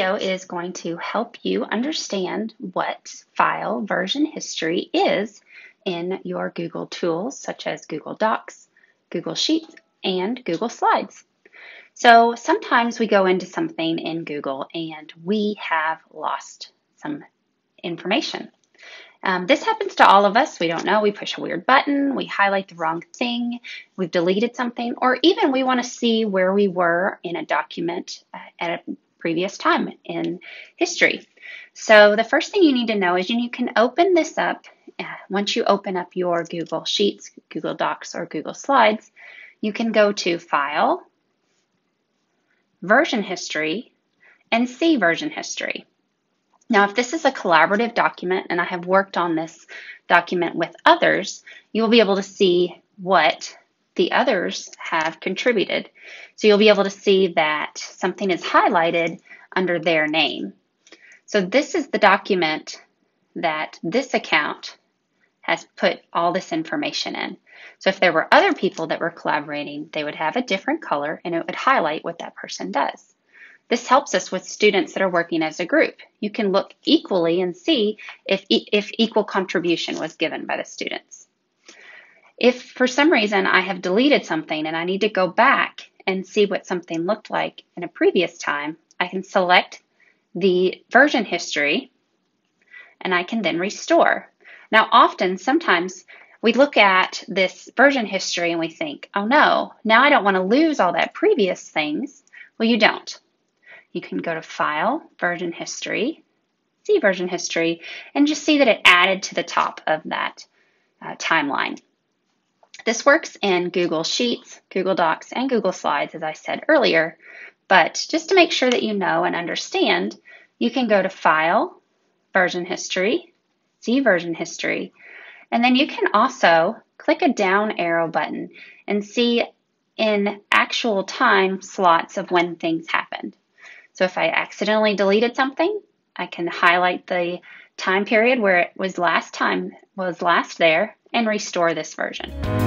is going to help you understand what file version history is in your Google tools, such as Google Docs, Google Sheets, and Google Slides. So sometimes we go into something in Google and we have lost some information. Um, this happens to all of us. We don't know. We push a weird button, we highlight the wrong thing, we've deleted something, or even we want to see where we were in a document uh, at a previous time in history. So the first thing you need to know is you can open this up. Uh, once you open up your Google Sheets, Google Docs, or Google Slides, you can go to File, Version History, and see Version History. Now, if this is a collaborative document, and I have worked on this document with others, you'll be able to see what the others have contributed. So you'll be able to see that something is highlighted under their name. So this is the document that this account has put all this information in. So if there were other people that were collaborating, they would have a different color and it would highlight what that person does. This helps us with students that are working as a group. You can look equally and see if, if equal contribution was given by the students. If for some reason I have deleted something and I need to go back and see what something looked like in a previous time, I can select the version history and I can then restore. Now, often, sometimes we look at this version history and we think, oh no, now I don't want to lose all that previous things. Well, you don't you can go to File, Version History, see Version History, and just see that it added to the top of that uh, timeline. This works in Google Sheets, Google Docs, and Google Slides, as I said earlier, but just to make sure that you know and understand, you can go to File, Version History, see Version History, and then you can also click a down arrow button and see in actual time slots of when things happened. So if I accidentally deleted something, I can highlight the time period where it was last time was last there and restore this version.